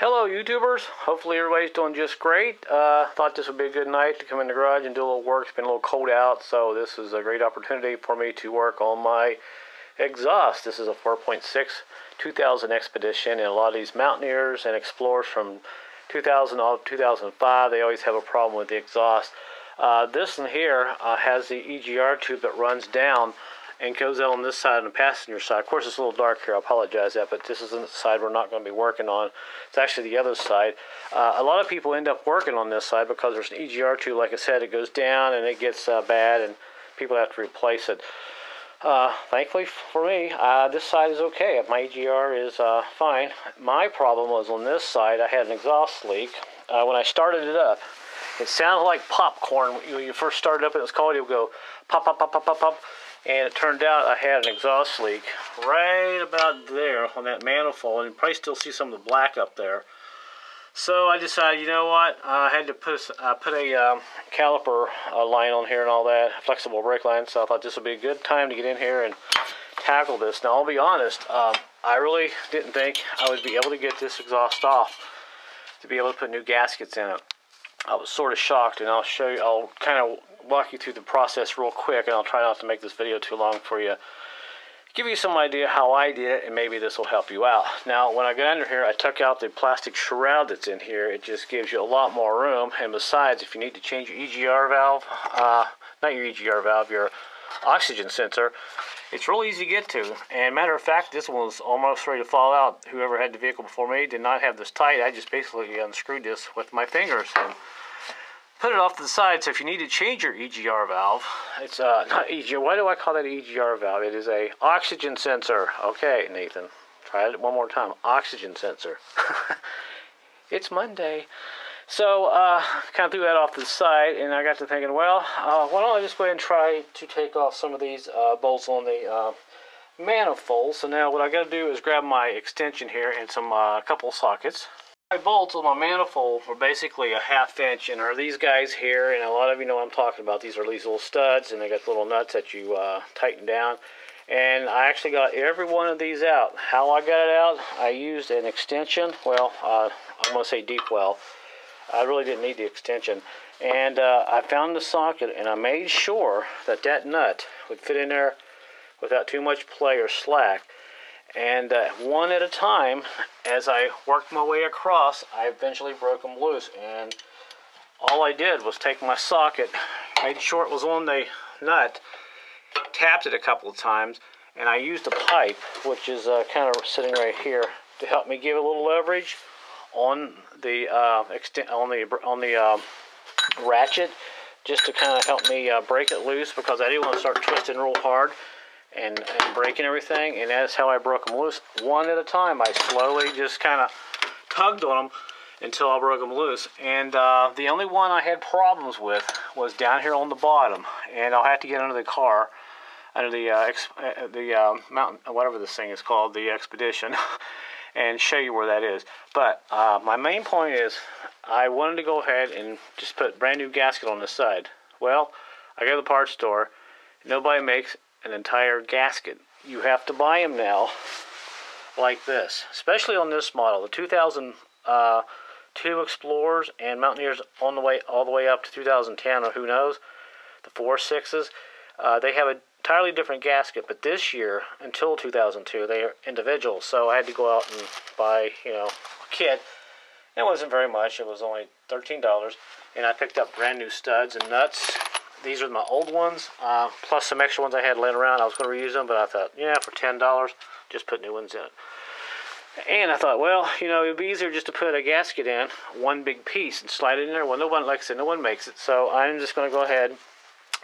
Hello YouTubers, hopefully everybody's doing just great. Uh, thought this would be a good night to come in the garage and do a little work. It's been a little cold out, so this is a great opportunity for me to work on my exhaust. This is a 4.6 2000 Expedition, and a lot of these Mountaineers and Explorers from 2000 to 2005, they always have a problem with the exhaust. Uh, this one here uh, has the EGR tube that runs down and goes out on this side on the passenger side. Of course, it's a little dark here. I apologize that, but this isn't the side we're not going to be working on. It's actually the other side. Uh, a lot of people end up working on this side because there's an EGR tube, like I said, it goes down and it gets uh, bad and people have to replace it. Uh, thankfully for me, uh, this side is okay. My EGR is uh, fine. My problem was on this side, I had an exhaust leak. Uh, when I started it up, it sounded like popcorn. When you first started up, it was called, would go pop, pop, pop, pop, pop, pop and it turned out I had an exhaust leak right about there on that manifold. And you probably still see some of the black up there. So I decided you know what? I had to put, uh, put a um, caliper uh, line on here and all that flexible brake line. So I thought this would be a good time to get in here and tackle this. Now I'll be honest um, I really didn't think I would be able to get this exhaust off to be able to put new gaskets in it. I was sort of shocked and I'll show you I'll kind of walk you through the process real quick, and I'll try not to make this video too long for you. Give you some idea how I did it, and maybe this will help you out. Now, when I got under here, I took out the plastic shroud that's in here. It just gives you a lot more room, and besides, if you need to change your EGR valve, uh, not your EGR valve, your oxygen sensor, it's real easy to get to. And matter of fact, this one was almost ready to fall out. Whoever had the vehicle before me did not have this tight. I just basically unscrewed this with my fingers. And put it off to the side. So if you need to change your EGR valve, it's uh, not EGR. Why do I call that EGR valve? It is a oxygen sensor. Okay, Nathan, try it one more time. Oxygen sensor. it's Monday. So uh, kind of threw that off to the side, and I got to thinking, well, uh, why don't I just go ahead and try to take off some of these uh, bolts on the uh, manifold. So now what I got to do is grab my extension here and some uh, couple sockets. My bolts on my manifold were basically a half inch and are these guys here and a lot of you know what I'm talking about. These are these little studs and they got little nuts that you uh, tighten down and I actually got every one of these out. How I got it out, I used an extension, well uh, I'm to say deep well. I really didn't need the extension and uh, I found the socket and I made sure that that nut would fit in there without too much play or slack and uh, one at a time as I worked my way across I eventually broke them loose. And all I did was take my socket made sure it was on the nut tapped it a couple of times and I used a pipe which is uh, kind of sitting right here to help me give a little leverage on the uh, on the on the um, ratchet just to kind of help me uh, break it loose because I didn't want to start twisting real hard and, and breaking everything, and that's how I broke them loose. One at a time, I slowly just kind of tugged on them until I broke them loose. And uh, the only one I had problems with was down here on the bottom, and I'll have to get under the car, under the uh, uh the uh, mountain, whatever this thing is called, the expedition, and show you where that is. But uh, my main point is, I wanted to go ahead and just put brand new gasket on this side. Well, I go to the parts store. Nobody makes an entire gasket. You have to buy them now like this, especially on this model, the 2002 uh, Explorers and Mountaineers on the way all the way up to 2010 or who knows, the four sixes. Uh, they have an entirely different gasket, but this year until 2002 they are individual. So I had to go out and buy you know a kit. It wasn't very much. It was only $13, and I picked up brand new studs and nuts these are my old ones, uh, plus some extra ones I had laying around. I was going to reuse them, but I thought, yeah, for $10, just put new ones in it. And I thought, well, you know, it'd be easier just to put a gasket in, one big piece, and slide it in there. Well, no one, like I said, no one makes it. So I'm just going to go ahead,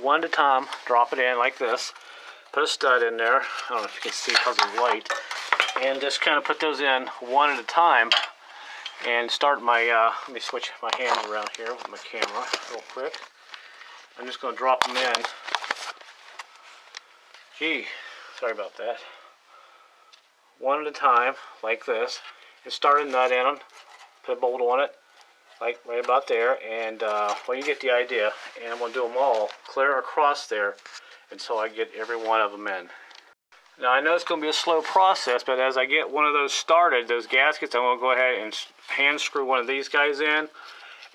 one at a time, drop it in like this. Put a stud in there. I don't know if you can see because of light. And just kind of put those in one at a time. And start my, uh, let me switch my hands around here with my camera real quick. I'm just going to drop them in. Gee, sorry about that. One at a time, like this. And start a nut in them. Put a bolt on it, like right about there. And uh, well, you get the idea. And I'm going to do them all clear across there until I get every one of them in. Now I know it's going to be a slow process, but as I get one of those started, those gaskets, I'm going to go ahead and hand screw one of these guys in,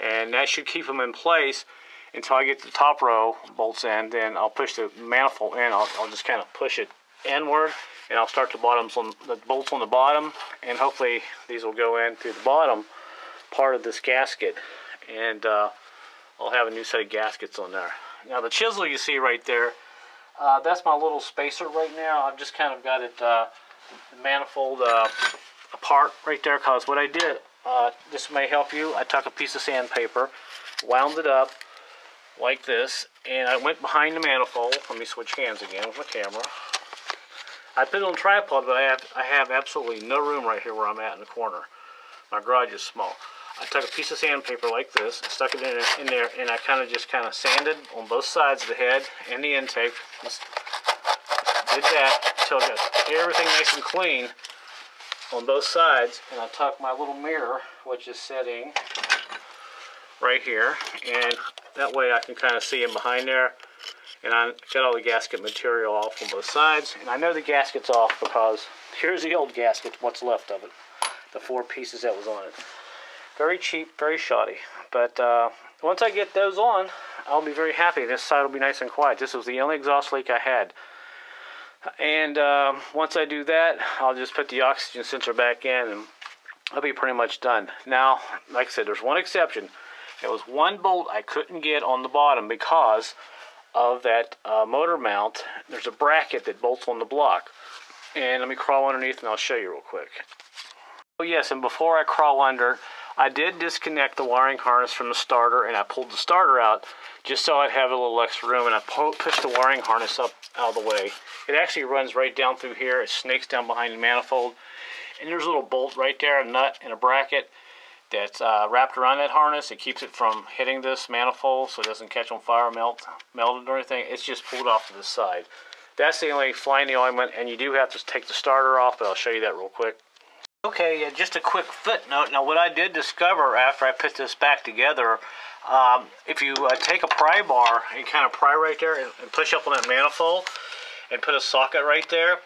and that should keep them in place until I get the top row bolts in. Then I'll push the manifold in. I'll, I'll just kind of push it inward, and I'll start the bottoms on the bolts on the bottom, and hopefully these will go in through the bottom part of this gasket, and uh, I'll have a new set of gaskets on there. Now the chisel you see right there uh, that's my little spacer right now. I've just kind of got it uh, manifold uh, apart right there because what I did, uh, this may help you, I took a piece of sandpaper, wound it up like this, and I went behind the manifold. Let me switch hands again with my camera. I put it on a tripod, but I have, I have absolutely no room right here where I'm at in the corner. My garage is small. I took a piece of sandpaper like this, stuck it in, in there, and I kind of just kind of sanded on both sides of the head and the intake. Just did that until I got everything nice and clean on both sides. And I tuck my little mirror, which is sitting right here, and that way I can kind of see him behind there. And I got all the gasket material off on both sides. And I know the gasket's off because here's the old gasket, what's left of it. The four pieces that was on it. Very cheap, very shoddy. But uh, once I get those on, I'll be very happy. This side will be nice and quiet. This was the only exhaust leak I had. And uh, once I do that, I'll just put the oxygen sensor back in and I'll be pretty much done. Now, like I said, there's one exception. There was one bolt I couldn't get on the bottom because of that uh, motor mount. There's a bracket that bolts on the block. And let me crawl underneath and I'll show you real quick. Oh yes, and before I crawl under, I did disconnect the wiring harness from the starter and I pulled the starter out just so I'd have a little extra room and I pushed the wiring harness up out of the way. It actually runs right down through here. It snakes down behind the manifold and there's a little bolt right there, a nut and a bracket that's uh, wrapped around that harness. It keeps it from hitting this manifold so it doesn't catch on fire, melt, melted or anything. It's just pulled off to the side. That's the only fly in the ointment and you do have to take the starter off, but I'll show you that real quick. Okay, just a quick footnote. Now, what I did discover after I put this back together, um, if you uh, take a pry bar and kind of pry right there and, and push up on that manifold and put a socket right there,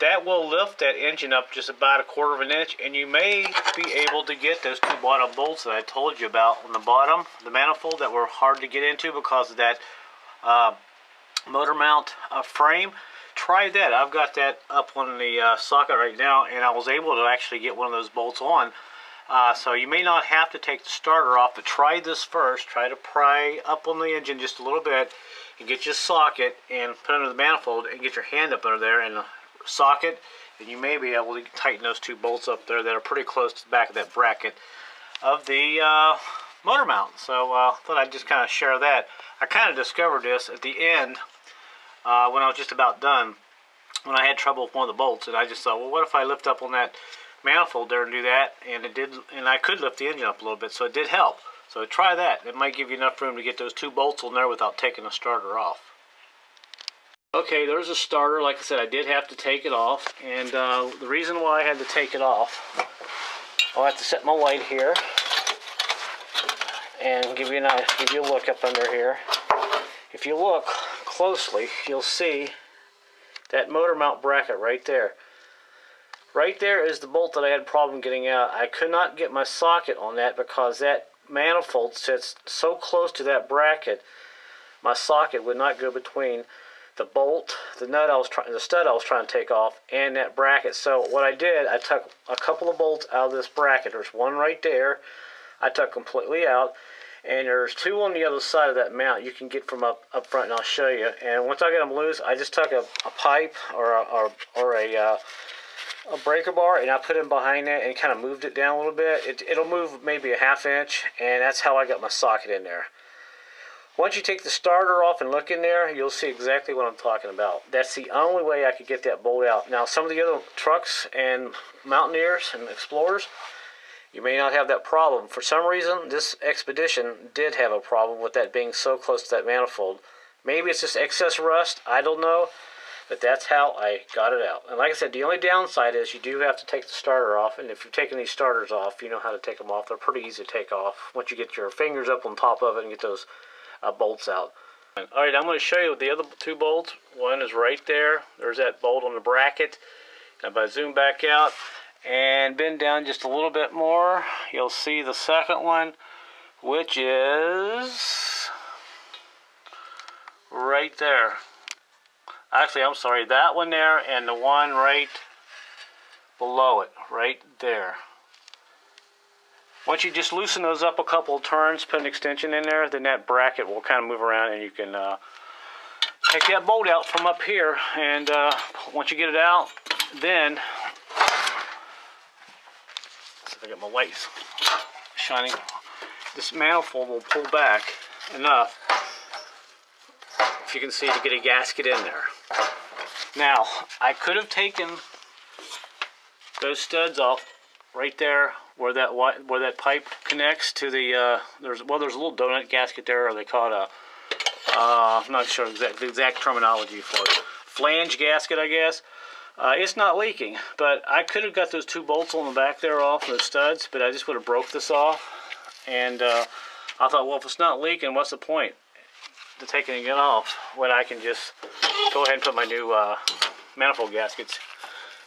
that will lift that engine up just about a quarter of an inch and you may be able to get those two bottom bolts that I told you about on the bottom, the manifold that were hard to get into because of that uh, motor mount uh, frame try that. I've got that up on the uh, socket right now, and I was able to actually get one of those bolts on. Uh, so you may not have to take the starter off, but try this first. Try to pry up on the engine just a little bit and get your socket and put under the manifold and get your hand up under there and socket. And you may be able to tighten those two bolts up there that are pretty close to the back of that bracket of the uh, motor mount. So I uh, thought I'd just kind of share that. I kind of discovered this at the end uh, when I was just about done, when I had trouble with one of the bolts, and I just thought, well, what if I lift up on that manifold there and do that, and it did, and I could lift the engine up a little bit, so it did help. So try that. It might give you enough room to get those two bolts on there without taking the starter off. Okay, there's a starter. Like I said, I did have to take it off, and uh, the reason why I had to take it off, I'll have to set my light here and give you a give you a look up under here. If you look, closely, you'll see that motor mount bracket right there. Right there is the bolt that I had a problem getting out. I could not get my socket on that because that manifold sits so close to that bracket, my socket would not go between the bolt, the nut I was trying, the stud I was trying to take off, and that bracket. So what I did, I took a couple of bolts out of this bracket. There's one right there. I took completely out, and there's two on the other side of that mount you can get from up, up front and I'll show you and once I get them loose I just took a, a pipe or a, or, or a, uh, a breaker bar and I put it behind it and kind of moved it down a little bit it, it'll move maybe a half inch and that's how I got my socket in there once you take the starter off and look in there you'll see exactly what I'm talking about that's the only way I could get that bolt out now some of the other trucks and Mountaineers and Explorers you may not have that problem. For some reason, this expedition did have a problem with that being so close to that manifold. Maybe it's just excess rust, I don't know, but that's how I got it out. And like I said, the only downside is you do have to take the starter off, and if you've taken these starters off, you know how to take them off. They're pretty easy to take off once you get your fingers up on top of it and get those uh, bolts out. All right, I'm going to show you the other two bolts. One is right there. There's that bolt on the bracket. If I zoom back out and bend down just a little bit more, you'll see the second one, which is right there. Actually, I'm sorry, that one there and the one right below it, right there. Once you just loosen those up a couple turns, put an extension in there, then that bracket will kind of move around and you can uh, take that bolt out from up here. And uh, once you get it out, then, I got my lights shining, this manifold will pull back enough, if you can see, to get a gasket in there. Now, I could have taken those studs off right there where that where that pipe connects to the uh, there's well there's a little donut gasket there or they call it a uh, I'm not sure exact, the exact terminology for it. Flange gasket I guess. Uh, it's not leaking but I could have got those two bolts on the back there off the studs but I just would have broke this off. And uh, I thought well if it's not leaking what's the point to taking it off when I can just go ahead and put my new uh, manifold gaskets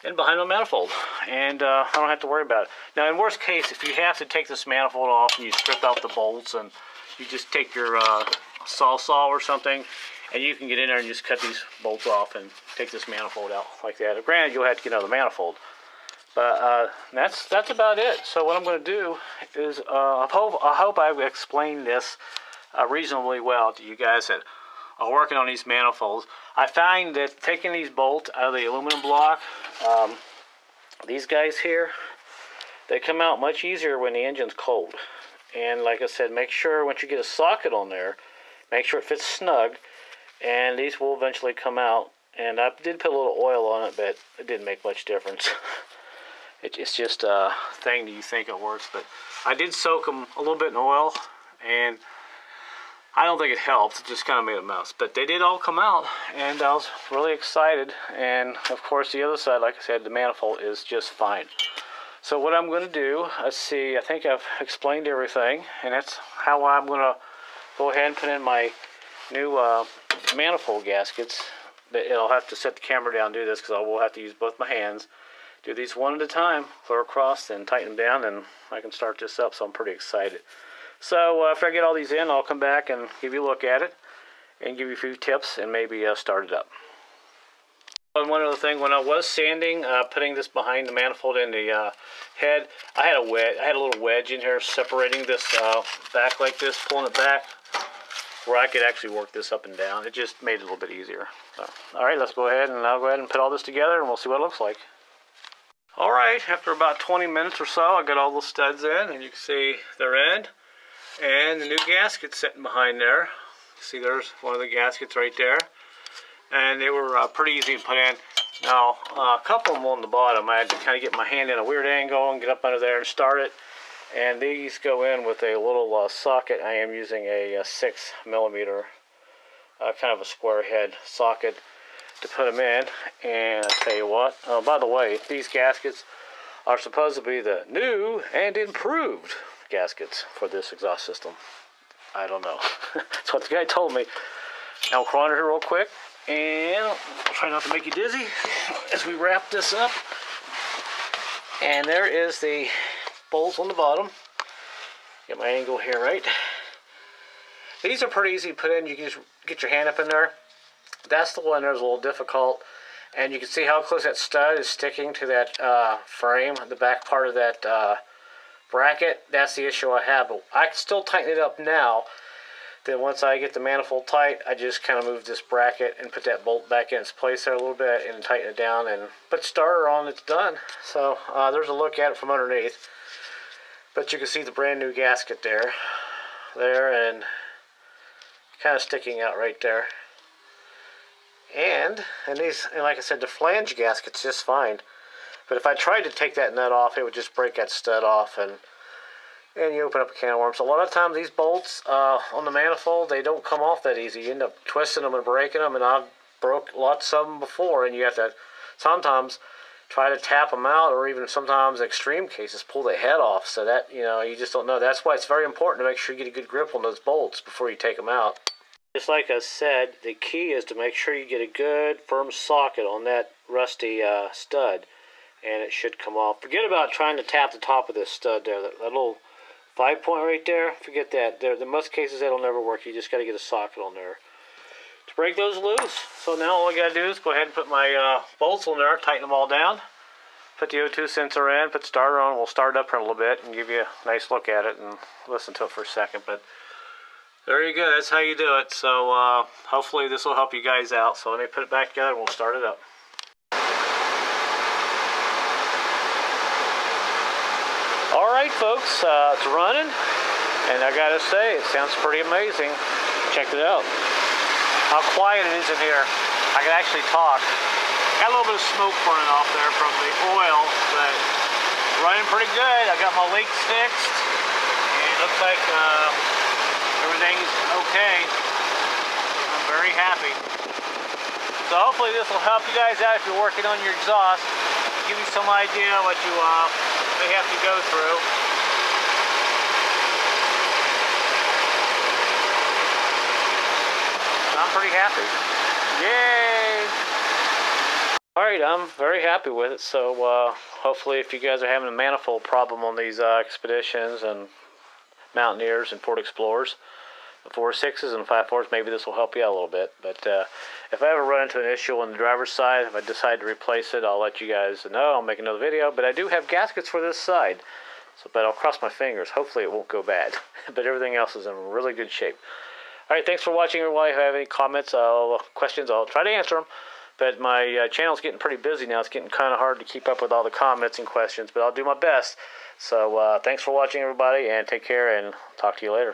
and behind the manifold and uh, I don't have to worry about it. Now in worst case if you have to take this manifold off and you strip out the bolts and you just take your uh, Sawzall or something and you can get in there and just cut these bolts off and take this manifold out like that. Granted you'll have to get another manifold but uh, that's that's about it. So what I'm going to do is uh, I hope I hope I've explained this uh, reasonably well to you guys that are working on these manifolds. I find that taking these bolts out of the aluminum block, um, these guys here, they come out much easier when the engine's cold. And like I said, make sure once you get a socket on there, make sure it fits snug, and these will eventually come out. And I did put a little oil on it, but it didn't make much difference. it's just a thing that you think it works, but I did soak them a little bit in oil, and I don't think it helped. It just kind of made a mess. But they did all come out, and I was really excited. And of course, the other side, like I said, the manifold is just fine. So what I'm going to do, let's see, I think I've explained everything, and that's how I'm going to go ahead and put in my new uh, manifold gaskets. I'll have to set the camera down and do this because I will have to use both my hands. Do these one at a time, clear across, and tighten them down, and I can start this up, so I'm pretty excited. So uh, after I get all these in, I'll come back and give you a look at it and give you a few tips and maybe uh, start it up. And one other thing, when I was sanding, uh, putting this behind the manifold in the uh, head, I had a wedge, I had a little wedge in here separating this uh, back like this, pulling it back, where I could actually work this up and down. It just made it a little bit easier. So, all right, let's go ahead and I'll go ahead and put all this together and we'll see what it looks like. All right, after about 20 minutes or so, I got all the studs in and you can see they're in. And the new gasket sitting behind there. See there's one of the gaskets right there. And they were uh, pretty easy to put in. Now, uh, a couple of them on the bottom, I had to kind of get my hand in a weird angle and get up under there and start it. And these go in with a little uh, socket. I am using a, a 6 millimeter, uh, kind of a square head socket to put them in. And I tell you what, uh, by the way, these gaskets are supposed to be the new and improved gaskets for this exhaust system. I don't know. That's what the guy told me. Now, we'll crawl under here real quick, and I'll try not to make you dizzy as we wrap this up. And there is the bolts on the bottom. Get my angle here right. These are pretty easy to put in. You can just get your hand up in there. That's the one that's a little difficult. And you can see how close that stud is sticking to that uh, frame, the back part of that uh, bracket, that's the issue I have. But I can still tighten it up now. Then once I get the manifold tight, I just kind of move this bracket and put that bolt back in its place there a little bit and tighten it down and put starter on, it's done. So uh, there's a look at it from underneath. But you can see the brand new gasket there. There and kind of sticking out right there. And, and these, and like I said, the flange gasket's just fine. But if I tried to take that nut off, it would just break that stud off and and you open up a can of worms. A lot of times these bolts uh, on the manifold, they don't come off that easy. You end up twisting them and breaking them, and I've broke lots of them before, and you have to sometimes try to tap them out, or even sometimes extreme cases, pull the head off. So that, you know, you just don't know. That's why it's very important to make sure you get a good grip on those bolts before you take them out. Just like I said, the key is to make sure you get a good firm socket on that rusty uh, stud and it should come off. Forget about trying to tap the top of this stud there, that, that little five point right there, forget that. There, in most cases that'll never work, you just got to get a socket on there. To break those loose, so now all I got to do is go ahead and put my uh, bolts on there, tighten them all down, put the O2 sensor in, put the starter on, we'll start it up here a little bit and give you a nice look at it and listen to it for a second. But there you go, that's how you do it. So uh, hopefully this will help you guys out. So let me put it back together and we'll start it up. All right, folks, uh, it's running, and I gotta say, it sounds pretty amazing. Check it out. How quiet it is in here. I can actually talk. Got a little bit of smoke burning off there from the oil, but running pretty good. I got my leaks fixed, and it looks like uh, everything's okay. I'm very happy. So hopefully this will help you guys out if you're working on your exhaust. Give you some idea what you uh, have to go through. I'm pretty happy. Yay! Alright, I'm very happy with it. So uh, hopefully if you guys are having a manifold problem on these uh, Expeditions and Mountaineers and Ford Explorers, the 4.6s and 5.4s, maybe this will help you out a little bit. But uh, if I ever run into an issue on the driver's side, if I decide to replace it, I'll let you guys know. I'll make another video. But I do have gaskets for this side. So, but I'll cross my fingers. Hopefully it won't go bad. but everything else is in really good shape. All right, thanks for watching, everybody. If you have any comments, I'll, questions, I'll try to answer them. But my uh, channel's getting pretty busy now. It's getting kind of hard to keep up with all the comments and questions, but I'll do my best. So uh, thanks for watching, everybody, and take care, and talk to you later.